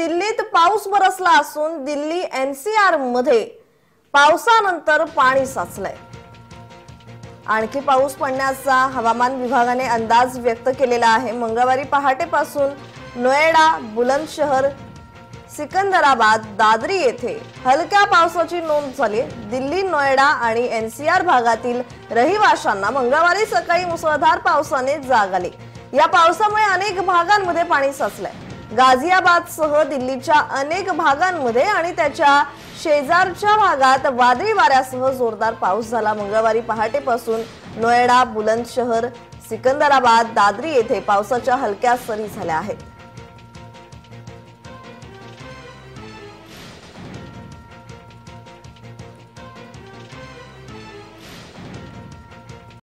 दिल्लीत पाऊस बरसला असून दिल्ली एनसीआरमध्ये पावसानंतर पाणी साचलंय. आणखी पाऊस पडण्याचा हवामान विभागाने अंदाज व्यक्त केलेला आहे. मंगळवारी पहाटेपासून नोएडा बुलंदशहर सिकंदराबाद दादरी येथे हलक्या पावसाची नोंद झाली. दिल्ली नोएडा आणि एनसीआर भागातील रहिवाशांना मंगळवारी सकाळी मुसळधार पावसाने जाग आली. या पावसामुळे अनेक भागांमध्ये पाणी साचलंय. गाझियाबादसह दिल्लीच्या अनेक भागांमध्ये आणि त्याच्या शेजारच्या भागात वादळी वाऱ्यासह जोरदार पाऊस झाला. मंगळवारी पहाटेपासून नोएडा बुलंदशहर सिकंदराबाद दादरी येथे पावसाच्या हलक्या सरी झाल्या आहेत.